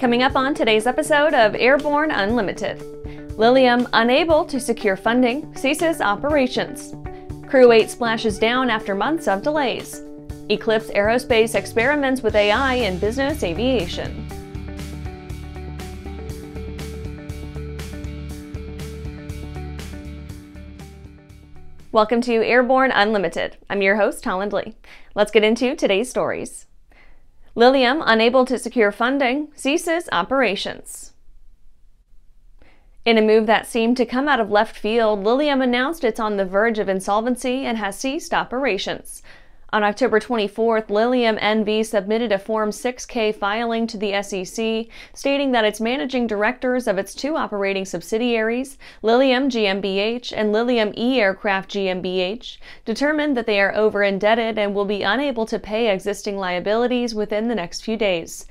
Coming up on today's episode of Airborne Unlimited Lilium unable to secure funding, ceases operations. Crew 8 splashes down after months of delays. Eclipse Aerospace experiments with AI in business aviation. Welcome to Airborne Unlimited. I'm your host, Holland Lee. Let's get into today's stories. Lilium, unable to secure funding, ceases operations. In a move that seemed to come out of left field, Lilium announced it's on the verge of insolvency and has ceased operations. On October 24th, Lilium NV submitted a Form 6K filing to the SEC stating that its managing directors of its two operating subsidiaries, Lilium GmbH and Lilium E Aircraft GmbH, determined that they are over indebted and will be unable to pay existing liabilities within the next few days.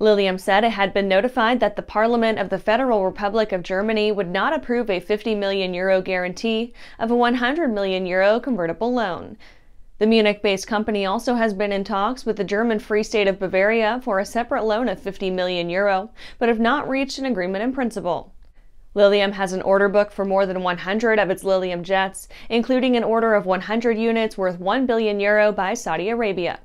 Lilium said it had been notified that the Parliament of the Federal Republic of Germany would not approve a 50 million euro guarantee of a 100 million euro convertible loan. The Munich based company also has been in talks with the German Free State of Bavaria for a separate loan of 50 million euro, but have not reached an agreement in principle. Lilium has an order book for more than 100 of its Lilium jets, including an order of 100 units worth 1 billion euro by Saudi Arabia.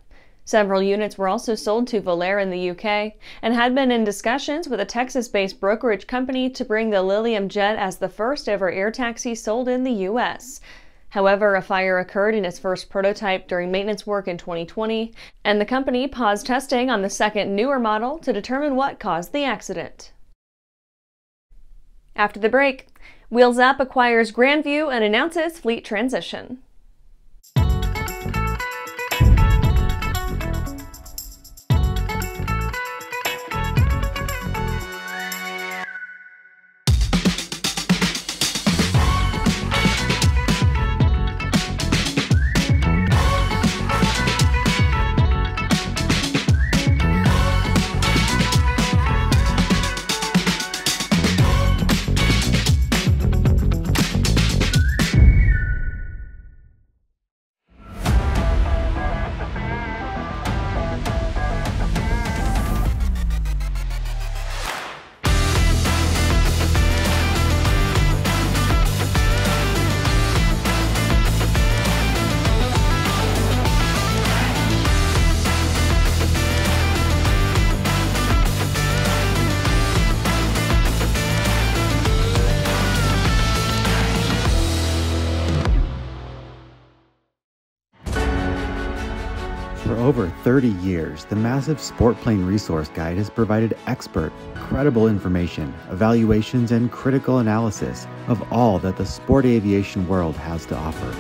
Several units were also sold to Volair in the UK and had been in discussions with a Texas based brokerage company to bring the Lilium jet as the first ever air taxi sold in the US. However, a fire occurred in its first prototype during maintenance work in 2020, and the company paused testing on the second, newer model to determine what caused the accident. After the break, Wheels Up acquires Grandview and announces fleet transition. 30 years, the massive Sport Plane Resource Guide has provided expert, credible information, evaluations, and critical analysis of all that the sport aviation world has to offer.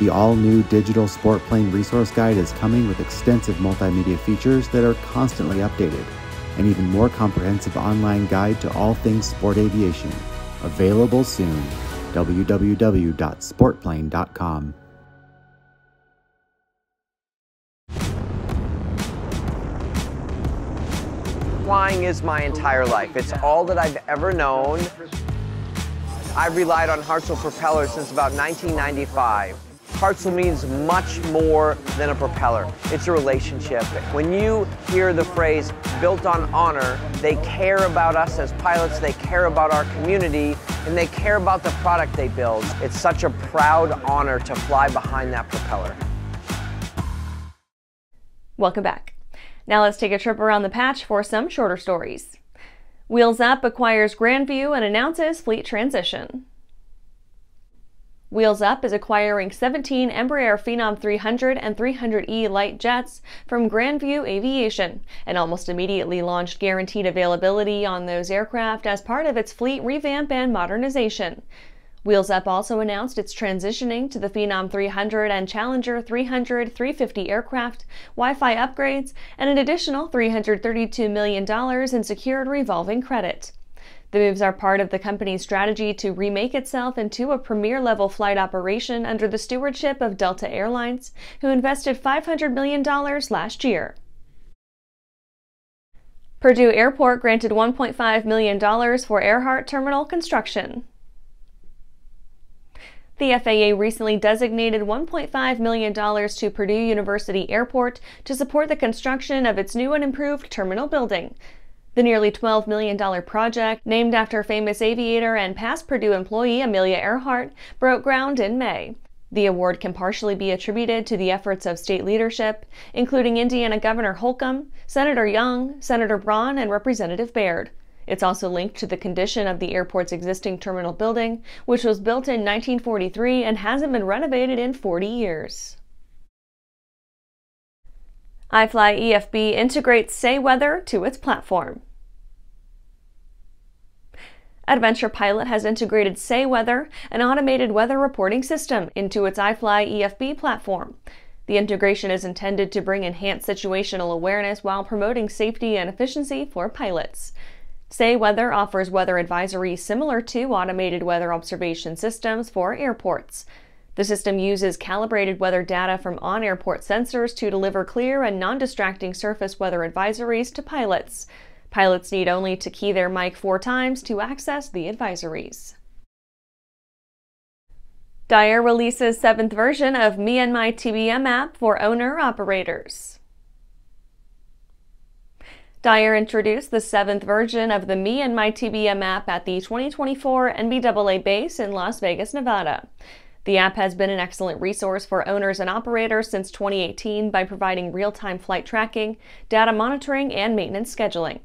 The all new digital Sport Plane Resource Guide is coming with extensive multimedia features that are constantly updated, an even more comprehensive online guide to all things sport aviation. Available soon. www.sportplane.com. Flying is my entire life. It's all that I've ever known. I've relied on Hartzell propellers since about 1995. Hartzell means much more than a propeller. It's a relationship. When you hear the phrase built on honor, they care about us as pilots, they care about our community, and they care about the product they build. It's such a proud honor to fly behind that propeller. Welcome back. Now let's take a trip around the patch for some shorter stories. Wheels Up acquires Grandview and announces fleet transition. Wheels Up is acquiring 17 Embraer Phenom 300 and 300E light jets from Grandview Aviation and almost immediately launched guaranteed availability on those aircraft as part of its fleet revamp and modernization. Wheels Up also announced it's transitioning to the Phenom 300 and Challenger 300 350 aircraft, Wi Fi upgrades, and an additional $332 million in secured revolving credit. The moves are part of the company's strategy to remake itself into a premier level flight operation under the stewardship of Delta Airlines, who invested $500 million last year. Purdue Airport granted $1.5 million for Earhart Terminal construction. The FAA recently designated $1.5 million to Purdue University Airport to support the construction of its new and improved terminal building. The nearly $12 million project, named after famous aviator and past Purdue employee Amelia Earhart, broke ground in May. The award can partially be attributed to the efforts of state leadership, including Indiana Governor Holcomb, Senator Young, Senator Braun, and Representative Baird. It's also linked to the condition of the airport's existing terminal building, which was built in 1943 and hasn't been renovated in 40 years. iFly EFB integrates Say Weather to its platform. Adventure Pilot has integrated Say Weather, an automated weather reporting system, into its iFly EFB platform. The integration is intended to bring enhanced situational awareness while promoting safety and efficiency for pilots. Say Weather offers weather advisories similar to automated weather observation systems for airports. The system uses calibrated weather data from on airport sensors to deliver clear and non distracting surface weather advisories to pilots. Pilots need only to key their mic four times to access the advisories. Daher releases seventh version of Me and My TBM app for owner-operators. Daher introduced the seventh version of the Me and My TBM app at the 2024 NBAA BACE in Las Vegas, Nevada. The app has been an excellent resource for owners and operators since 2018 by providing real-time flight tracking, data monitoring, and maintenance scheduling.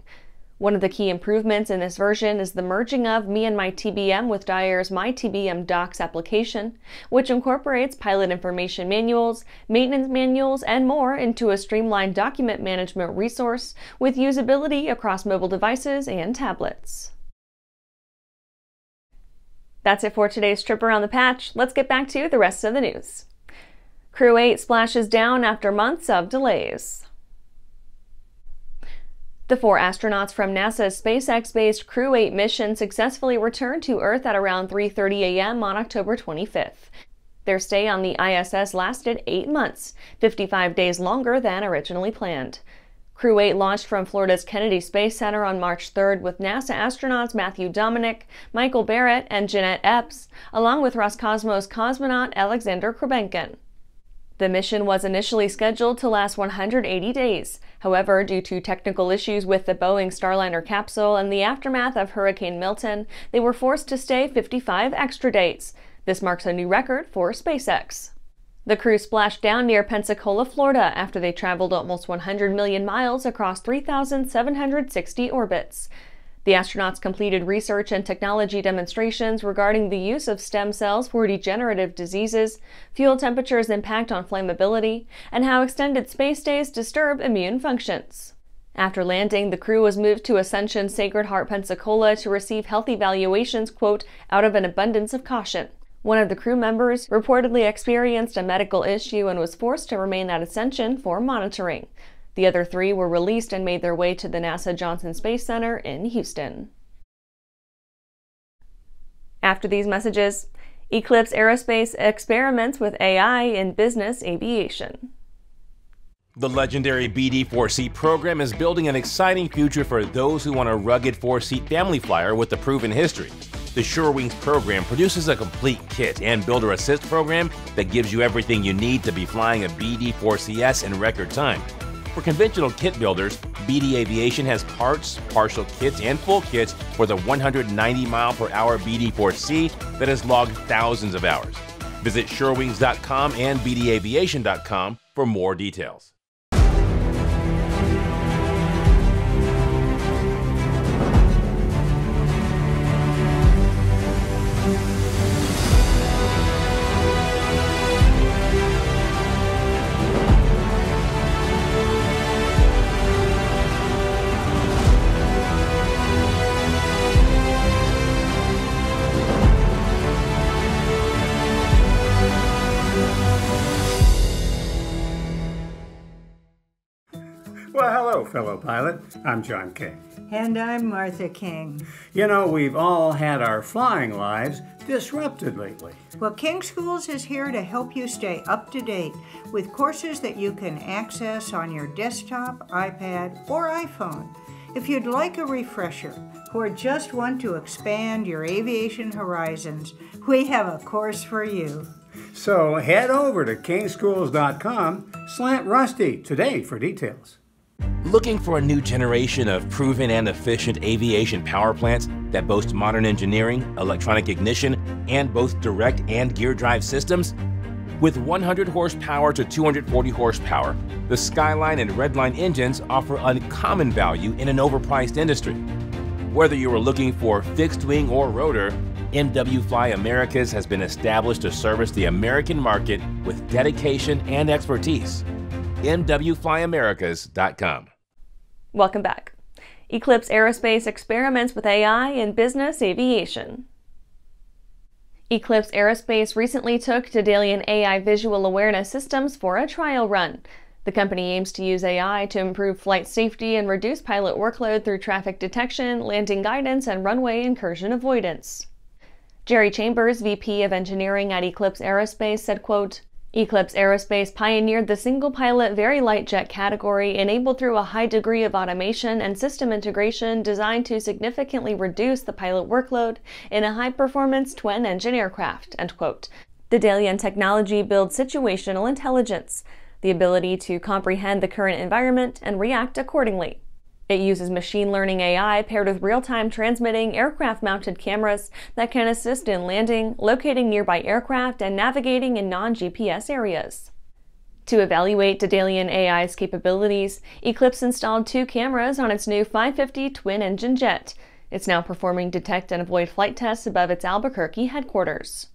One of the key improvements in this version is the merging of Me and My TBM with Daher's My TBM Docs application, which incorporates pilot information manuals, maintenance manuals, and more into a streamlined document management resource with usability across mobile devices and tablets. That's it for today's trip around the patch. Let's get back to the rest of the news. Crew 8 splashes down after months of delays. The four astronauts from NASA's SpaceX-based Crew 8 mission successfully returned to Earth at around 3.30 a.m. on October 25th. Their stay on the ISS lasted eight months, 55 days longer than originally planned. Crew 8 launched from Florida's Kennedy Space Center on March 3rd with NASA astronauts Matthew Dominick, Michael Barratt, and Jeanette Epps, along with Roscosmos cosmonaut Alexander Grebenkin. The mission was initially scheduled to last 180 days. However, due to technical issues with the Boeing Starliner capsule and the aftermath of Hurricane Milton, they were forced to stay 55 extra days. This marks a new record for SpaceX. The crew splashed down near Pensacola, Florida after they traveled almost 100 million miles across 3,760 orbits. The astronauts completed research and technology demonstrations regarding the use of stem cells for degenerative diseases, fuel temperature's impact on flammability, and how extended space days disturb immune functions. After landing, the crew was moved to Ascension Sacred Heart Pensacola to receive health evaluations, quote, out of an abundance of caution. One of the crew members reportedly experienced a medical issue and was forced to remain at Ascension for monitoring. The other three were released and made their way to the NASA Johnson Space Center in Houston. After these messages, Eclipse Aerospace experiments with AI in business aviation. The legendary BD4C program is building an exciting future for those who want a rugged four seat family flyer with a proven history. The SureWings program produces a complete kit and builder assist program that gives you everything you need to be flying a BD4CS in record time. For conventional kit builders, BD Aviation has parts, partial kits, and full kits for the 190 mile per hour BD4C that has logged thousands of hours. Visit SureWings.com and BDAviation.com for more details. Fellow pilot. I'm John King. And I'm Martha King. You know, we've all had our flying lives disrupted lately. Well, King Schools is here to help you stay up to date with courses that you can access on your desktop, iPad, or iPhone. If you'd like a refresher or just want to expand your aviation horizons, we have a course for you. So head over to kingschools.com slant rusty today for details. Looking for a new generation of proven and efficient aviation power plants that boast modern engineering, electronic ignition, and both direct and gear drive systems? With 100 horsepower to 240 horsepower, the Skyline and Redline engines offer uncommon value in an overpriced industry. Whether you are looking for fixed wing or rotor, MW Fly Americas has been established to service the American market with dedication and expertise. MWFlyAmericas.com. Welcome back. Eclipse Aerospace experiments with AI in business aviation. Eclipse Aerospace recently took Daedalean AI visual awareness systems for a trial run. The company aims to use AI to improve flight safety and reduce pilot workload through traffic detection, landing guidance, and runway incursion avoidance. Jerry Chambers, VP of Engineering at Eclipse Aerospace, said, quote, Eclipse Aerospace pioneered the single pilot very light jet category enabled through a high degree of automation and system integration designed to significantly reduce the pilot workload in a high performance twin engine aircraft. End quote. Technology builds situational intelligence, the ability to comprehend the current environment and react accordingly. It uses machine learning AI paired with real time transmitting aircraft mounted cameras that can assist in landing, locating nearby aircraft, and navigating in non GPS areas. To evaluate Daedalean AI's capabilities, Eclipse installed two cameras on its new 550 twin engine jet. It's now performing detect and avoid flight tests above its Albuquerque headquarters.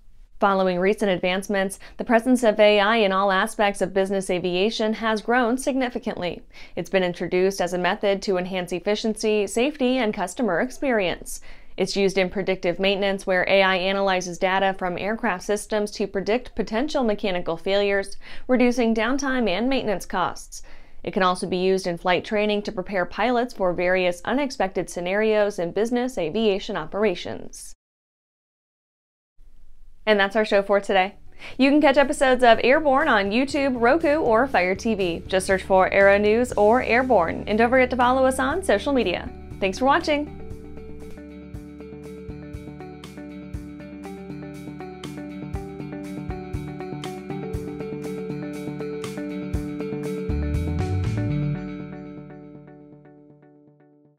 Following recent advancements, the presence of AI in all aspects of business aviation has grown significantly. It's been introduced as a method to enhance efficiency, safety, and customer experience. It's used in predictive maintenance, where AI analyzes data from aircraft systems to predict potential mechanical failures, reducing downtime and maintenance costs. It can also be used in flight training to prepare pilots for various unexpected scenarios in business aviation operations. And that's our show for today. You can catch episodes of Airborne on YouTube, Roku, or Fire TV. Just search for Aero News or Airborne, and don't forget to follow us on social media. Thanks for watching.